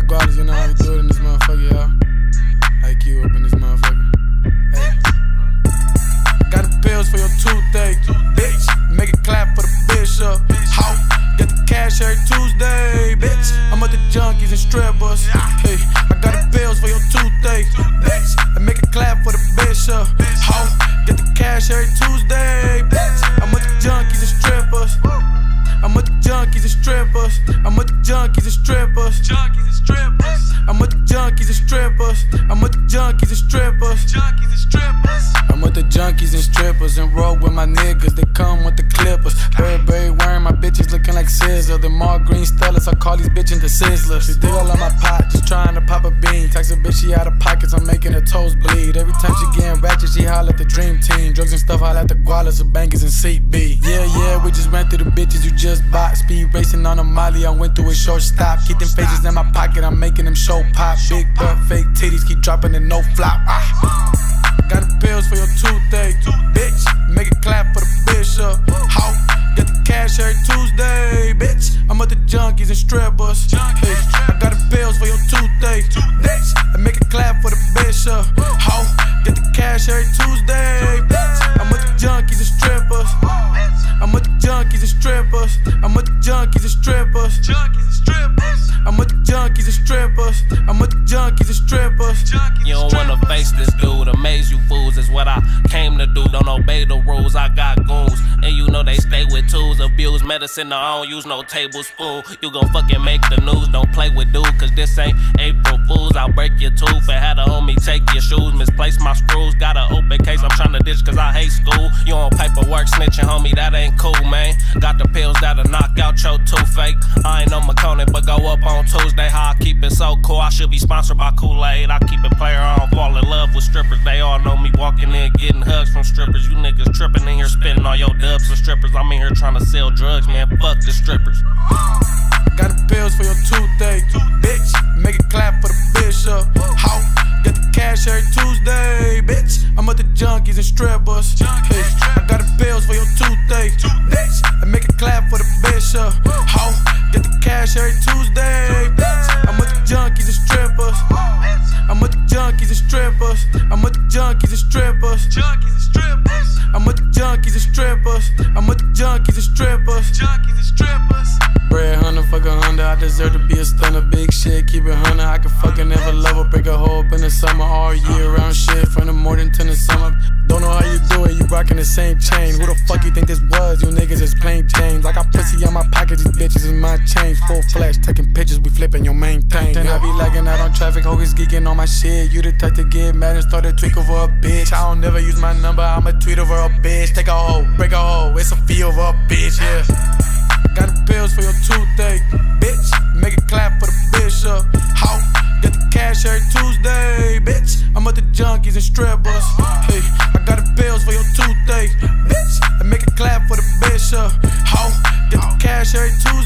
Regardless, you know how we do it in this motherfucker, y'all. EyeQ up in this motherfucker. Hey. Got the pills for your toothache, bitch. Make it clap for the bishop. How? Get the cash every Tuesday, bitch. I'm with the junkies and strippers. Hey, I got the pills for your toothache, bitch. And make it clap for the bishop. How? Get the cash every Tuesday, bitch. I'm with the junkies and strippers. I'm with the junkies and strippers. I'm with the junkies and strippers. And strippers and roll with my niggas. They come with the clippers. Burberry wearing my bitches looking like scissor. The mall green stellars. I call these bitches the sizzlers. She all on my pot, just trying to pop a bean. Tax a bitch, she out of pockets. I'm making her toes bleed. Every time she getting ratchet, she holler at the dream team. Drugs and stuff, holler at the gualas, and bangers and seat B. Yeah, yeah, we just ran through the bitches you just bought. Speed racing on a molly. I went through a short stop. Keep them faces in my pocket. I'm making them show pop. Big butt, fake titties, keep dropping and no flop. Ah. Got the pills for your junkies and strippers. Hey, I got the pills for your toothache, bitch. And make it clap for the bishop. How? Get the cash every Tuesday, bitch. I'm with the junkies and strippers. I'm with the junkies and strippers. I'm with the junkies and strippers. Junkies and strippers. I'm with the junkies and strippers. I'm with the junkies and strippers. Junkies You don't wanna face this dude, amaze you fools is what I came to do. Don't obey the rules, I got medicine, no, I don't use no tablespoon. You gon' fucking make the news, don't play with dude, cause this ain't April Fools. I'll break your tooth and had a homie take your shoes, misplace my screws. Got an open case, I'm tryna ditch cause I hate school. You on paperwork snitching, homie, that ain't cool, man. Got the pills that'll knock out your toothache. I ain't no McConaughey, but go up on Tuesday. How I keep it so cool, I should be sponsored by Kool-Aid. I keep it player, I don't fall in love with strippers. They all know me walking in, getting hugs from strippers. You niggas tripping in all your dubs for strippers. I'm in here trying to sell drugs, man. Fuck the strippers. Got the pills for your toothache, bitch. Make it clap for the bishop. How? Get the cash every Tuesday, bitch. I'm with the junkies and strippers. Hey, I got the pills for your toothache, bitch. And make it clap for the bishop. How? Get the cash every Tuesday, bitch. I'm with the junkies and strippers. I'm with the junkies and strippers. I'm with the junkies and strippers. Junkies and strippers. I'm with the junkies and strippers. I'm with the junkies and strippers. Junkies and strippers. Bread hunter, fuck a Honda. I deserve to be a stunner. Big shit, keep it hunter. I can fucking never love her. Break a hole up in the summer. All year round shit. From the morning to the summer. Don't know how you do it. You rocking the same chain. Who the fuck you think this was? You niggas is plain James. I got pussy on my pocket. These bitches is my chain. Full flash, taking pictures. We flipping your main thing. Then I be lagging out on traffic. Always geeking on my shit. You the type to get mad and start to tweak over a bitch. I don't never use my number. I'ma tweet over a bitch. Take a hoe, break a hoe. It's a fee over a bitch. Yeah. Got the pills for your toothache, bitch. Make it clap for the bishop. How? Get the cash every Tuesday, bitch. I'm with the junkies and strippers up, ho. Get cash every Tuesday.